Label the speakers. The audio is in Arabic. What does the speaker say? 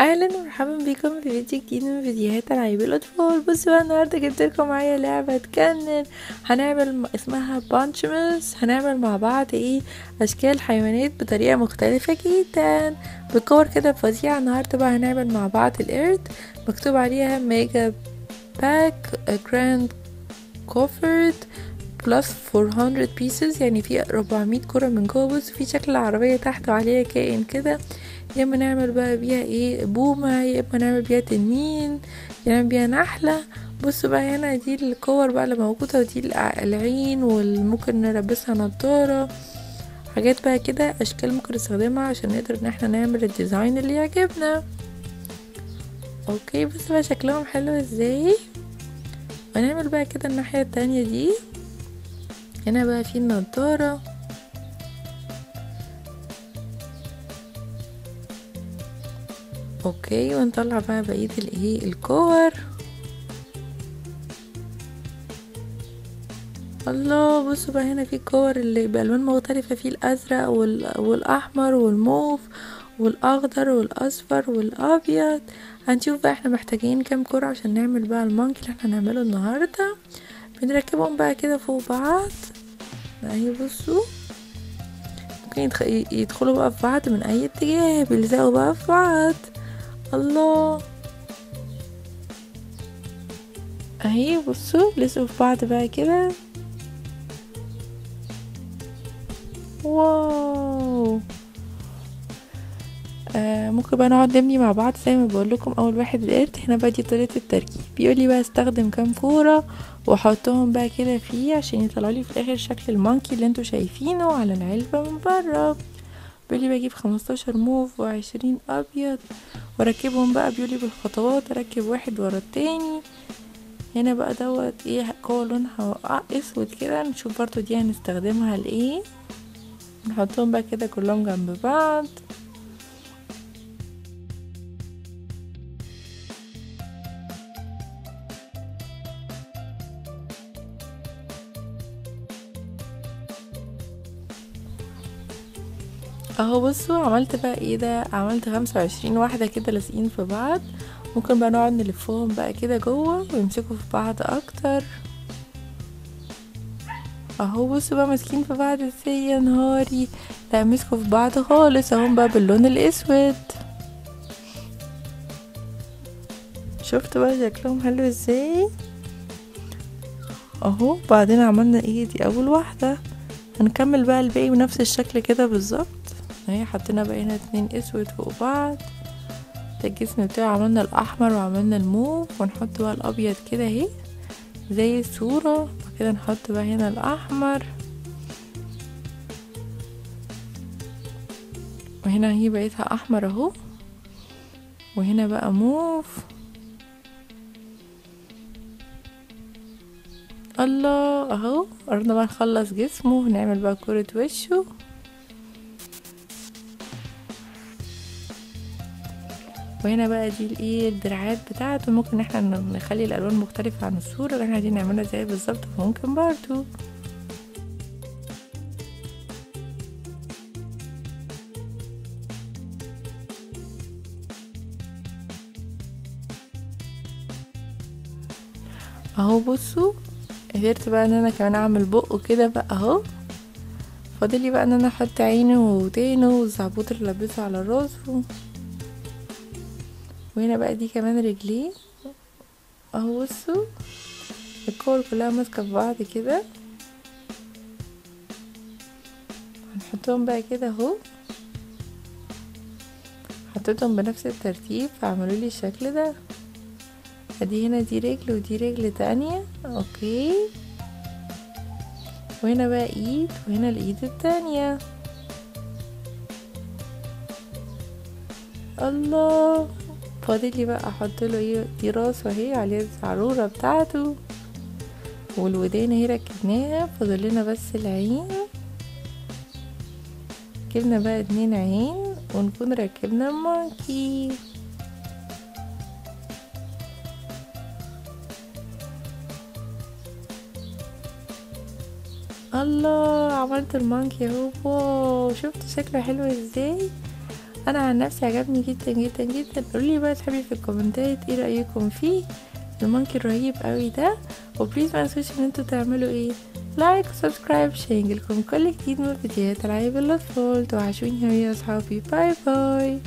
Speaker 1: أهلا ومرحبا بكم في فيديو جديد من فيديوهات العاب الأطفال. بصوا بقى النهارده جبت لكم معايا لعبة تجنن هنعمل اسمها بانشمس هنعمل مع بعض إيه؟ أشكال حيوانات بطريقة مختلفة جدا. بكور كده فظيعه النهارده بقى هنعمل مع بعض القرد. مكتوب عليها ميجا pack جراند كوفرد plus 400 pieces. يعني في 400 كرة من جوه بص في شكل العربية تحت وعليها كائن كده. يا إما نعمل بقى بيها إيه؟ بومة. يا إما نعمل بيها تنين. يا نعمل بيها نحلة. بصوا بقى هنا دي الكور بقى اللي موجودة. ودي الع- العين وممكن نلبسها نضارة. حاجات بقى كده أشكال ممكن نستخدمها عشان نقدر إن إحنا نعمل ال design اللي يعجبنا. okay بصوا بقى شكلهم حلو إزاي؟ ونعمل بقى كده الناحية التانية دي. هنا بقى في النضارة. okay ونطلع بقى بقية الايه الكور. الله بصوا بقى هنا في كور اللي بألوان مختلفة في الأزرق وال... والأحمر والموف والأخضر والأصفر والأبيض. هنشوف بقى إحنا محتاجين كام كرة عشان نعمل بقى ال monkey اللي إحنا هنعمله النهاردة. بنركبهم بقى كده فوق بعض. اهي بصوا ممكن يدخ- يدخلوا بقى في بعض من أي اتجاه بيلزقوا بقى في بعض. الله. أهي بصوا لزقوا في بعض بقى كده. واو. آه ممكن بقى نقعد نبني مع بعض زي ما بقول لكم أول واحد القرد هنا بقى دي طريقة التركيب. بيقول لي بقى استخدم كام كورة واحطهم بقى كده فيه عشان يطلع لي في الآخر شكل المونكي اللي أنتوا شايفينه على العلبة من بره. بيقول لي بجيب 15 موف وعشرين أبيض وأركبهم بقى. بيقول لي بالخطوات أركب واحد ورا التاني. هنا بقى دوت إيه قوة لونها أسود كده. نشوف برضو دي هنستخدمها لإيه. نحطهم بقى كده كلهم جنب بعض. أهو بصوا عملت بقى إيه ده؟ عملت خمسة وعشرين واحدة كده لازقين في بعض. ممكن بقى نقعد نلفهم بقى كده جوه ويمسكوا في بعض أكتر. أهو بصوا بقى ماسكين في بعض إزاي يا نهاري؟ لا مسكوا في بعض خالص. اهم بقى باللون الأسود. شفت بقى شكلهم حلو إزاي؟ أهو بعدين عملنا إيه؟ دي أول واحدة. هنكمل بقى الباقي بنفس الشكل كده بالظبط. اهي حطينا بقى هنا اتنين اسود فوق بعض. ده الجسم بتاعه عملنا الأحمر وعملنا الموف ونحط بقى الأبيض كده اهي زي الصورة. كده نحط بقى هنا الأحمر. وهنا هي بقيتها أحمر اهو. وهنا بقى موف. الله اهو. قررنا بقى نخلص جسمه نعمل بقى كرة وشه. وهنا بقى دي الايه الدراعات بتاعته. ممكن إحنا نخلي الالوان مختلفة عن الصورة اللي إحنا عايزين نعملها زي بالظبط ممكن برضو. اهو بصوا قدرت بقى ان أنا كمان اعمل بقه كده بقى اهو. فاضل لي بقى ان أنا أحط عينه ودينه والزعبوط اللي لبسه على راسه. وهنا بقى دي كمان رجليه اهو بصوا الكور كلها ماسكة في بعض كده. هنحطهم بقى كده اهو. حطيتهم بنفس الترتيب فعملوا لي الشكل ده. ادي هنا دي رجل ودي رجل تانية. okay. وهنا بقى ايد وهنا الايد التانية. الله. فاضل لي بقى أحط له إيه دي راسه اهي عليها الزعرورة بتاعته والودان اهي ركبناها فاضل لنا بس العين جبنا بقى اتنين عين ونكون ركبنا ال monkey. الله عملت ال monkey اهو. wow شفت شكله حلو إزاي؟ أنا عن نفسي عجبني جدا جدا جدا. قولي بقى صحابي في الكومنتات إيه رأيكم فيه ال monkey الرهيب قوي ده؟ و please ما تنسوش إن أنتوا تعملوا إيه؟ like و subscribe عشان يجيلكم كل جديد من فيديوهات العاب الاطفال توحشوني يا اصحابي bye bye